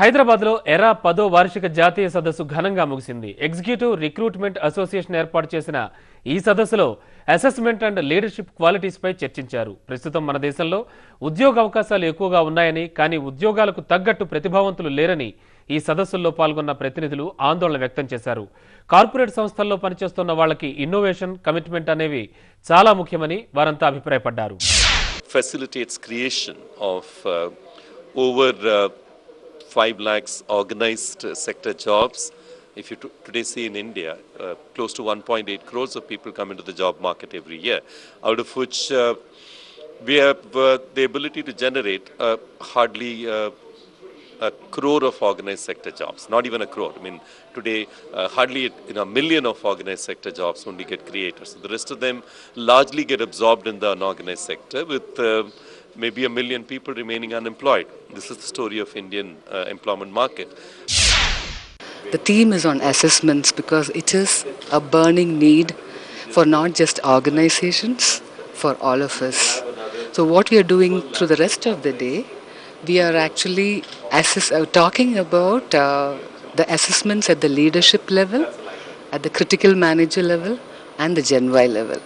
హైదరాబాద్లో ఎరా పదో వార్షిక జాతీయ సదస్సు ఘనంగా ముగిసింది. ఎగ్జిక్యూటివ్ రిక్రూట్మెంట్ అసోసియేషన్ ఏర్పాటు చేసిన ఈ సదస్సులో అసెస్మెంట్ అండ్ లీడర్షిప్ క్వాలిటీస్పై చర్చించారు. ప్రస్తుతం మన దేశంలో ఉద్యోగ అవకాశాలు ఎక్కువగా ఉన్నాయని కానీ ఉద్యోగాలకు తగ్గట్టు ప్రతిభావంతులు లేరని ఈ సదస్సుల్లో పాల్గొన్న ప్రతినిధులు ఆందోళన వ్యక్తం చేశారు. కార్పొరేట్ సంస్థల్లో పనిచేస్తున్న వాళ్ళకి ఇన్నోవేషన్ కమిట్మెంట్ అనేవి చాలా ముఖ్యమని వారంతా అభిప్రాయపడ్డారు. Facilitates creation of over 5 lakhs organized sector jobs. If you today see in India, uh, close to 1.8 crores of people come into the job market every year, out of which uh, we have uh, the ability to generate uh, hardly uh, a crore of organized sector jobs, not even a crore. I mean, today uh, hardly know, a million of organized sector jobs only get created. So the rest of them largely get absorbed in the unorganized sector with uh, maybe a million people remaining unemployed. This is the story of Indian uh, employment market. The theme is on assessments because it is a burning need for not just organizations, for all of us. So, what we are doing through the rest of the day, we are actually assess- uh, talking about uh, the assessments at the leadership level, at the critical manager level, and the Gen Y level.